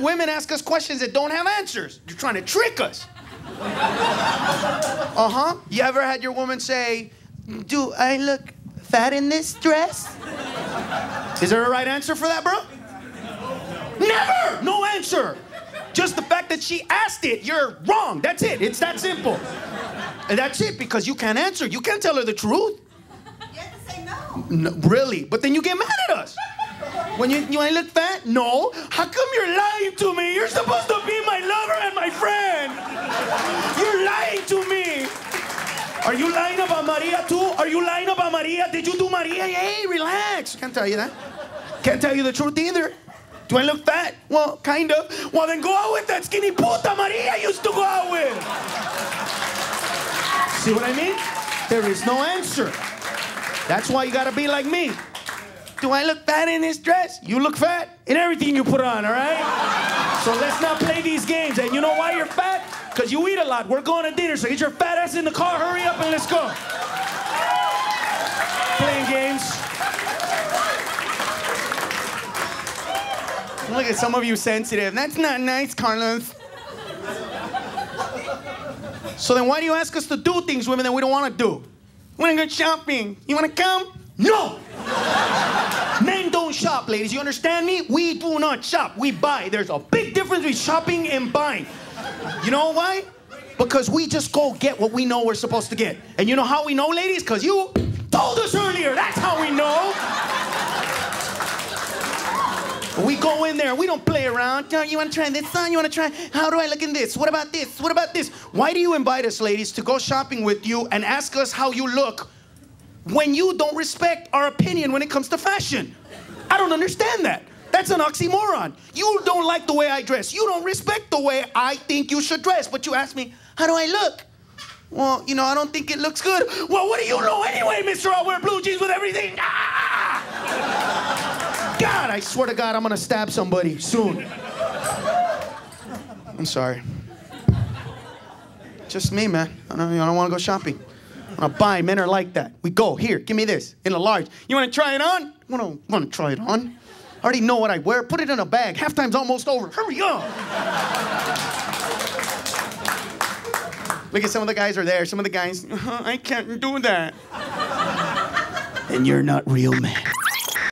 Women ask us questions that don't have answers. You're trying to trick us. Uh huh. You ever had your woman say, Do I look fat in this dress? Is there a right answer for that, bro? Never! No answer! Just the fact that she asked it, you're wrong. That's it. It's that simple. And that's it because you can't answer. You can't tell her the truth. You have to say no. No, really? But then you get mad at us. When you, you ain't look fat? No. How come you're lying to me? You're supposed to be my lover and my friend. You're lying to me. Are you lying about Maria too? Are you lying about Maria? Did you do Maria? Hey, relax. Can't tell you that. Can't tell you the truth either. Do I look fat? Well, kind of. Well, then go out with that skinny puta Maria used to go out with. See what I mean? There is no answer. That's why you gotta be like me. Do I look fat in this dress? You look fat in everything you put on, all right? So let's not play these games. And you know why you're fat? Because you eat a lot. We're going to dinner, so get your fat ass in the car, hurry up, and let's go. Playing games. Look at some of you sensitive. That's not nice, Carlos. So then why do you ask us to do things, women, that we don't want to do? We want to go shopping. You want to come? No! Ladies. You understand me? We do not shop. We buy. There's a big difference between shopping and buying. You know why? Because we just go get what we know we're supposed to get. And you know how we know, ladies? Because you told us earlier. That's how we know. We go in there, we don't play around. You want to try this on? You want to try? How do I look in this? What about this? What about this? Why do you invite us, ladies, to go shopping with you and ask us how you look when you don't respect our opinion when it comes to fashion? I don't understand that. That's an oxymoron. You don't like the way I dress. You don't respect the way I think you should dress. But you ask me, how do I look? Well, you know, I don't think it looks good. Well, what do you know anyway, mister? I'll wear blue jeans with everything. Ah! God, I swear to God, I'm gonna stab somebody soon. I'm sorry. Just me, man. I don't, I don't wanna go shopping. I buy. Men are like that. We go, here, give me this in a large. You wanna try it on? Wanna, wanna try it on? I already know what I wear. Put it in a bag. Halftime's almost over. Hurry up. Look at some of the guys are there. Some of the guys, uh-huh, I can't do that. and you're not real men.